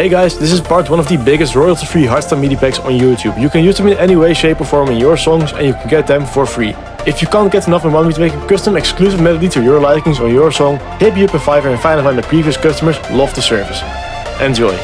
Hey guys, this is part one of the biggest royalty-free hardstyle MIDI packs on YouTube. You can use them in any way, shape or form in your songs and you can get them for free. If you can't get enough and want me to make a custom exclusive melody to your likings on your song, hit me up at Fiverr and find out why my previous customers love the service. Enjoy!